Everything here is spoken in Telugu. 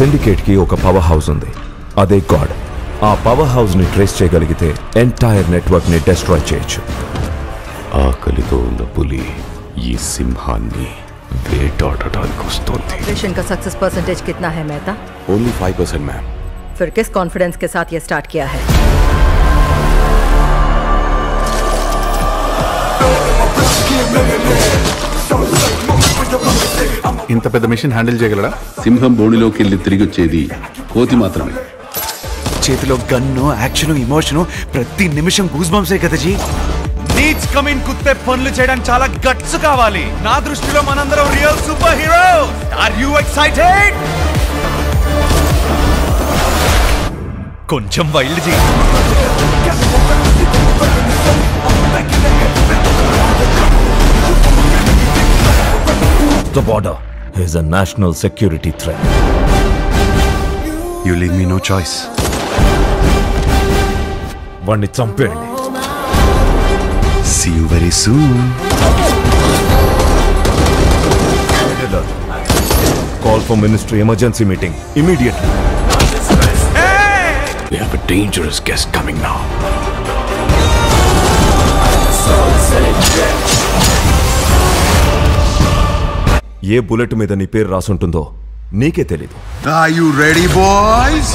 సిండికేట్ కి ఒక పవర్ హౌస్ ఉంది అదే గాడ్ ఆ పవర్ హౌస్ ని ట్రేస్ చేయగలిగితే ఎంటైర్ నెట్వర్క్ ని డెస్ట్రాయ్ చేయొచ్చు ఆకలితో ఉన్న పులి ఈ సింహాన్ని వేటాడటానికి వస్తోంది ऑपरेशन का सक्सेस परसेंटेज कितना है Mehta only five percent ma'am फिर किस कॉन्फिडेंस के साथ ये स्टार्ट किया है ఇంత పెద్ద మిషన్ హ్యాండిల్ చేయగలడా? సింహం బోడిలోకి వెళ్ళి తిరిగి వచ్చేది కోతి మాత్రమే. చేతిలో గన్ను యాక్షన్ ఇమోషన్ ప్రతి నిమిషం గూస్ బంప్సే కదా జీ. నీడ్స్ కమిన్ కుత్తే పనులు చేయడానికి చాలా గట్స్ కావాలి. నా దృష్టిలో మనందరం real super hero are you excited కొంచెం వైల్డ్ జీ. The border Is a national security threat you leave me no choice వాడిని చంపేయండి see you very soon call for ministry emergency meeting immediately We have a dangerous guest coming now. ఏ బుల్లెట్ మీద నీ పేరు రాసుంటుందో నీకే తెలీదు. బాయ్స్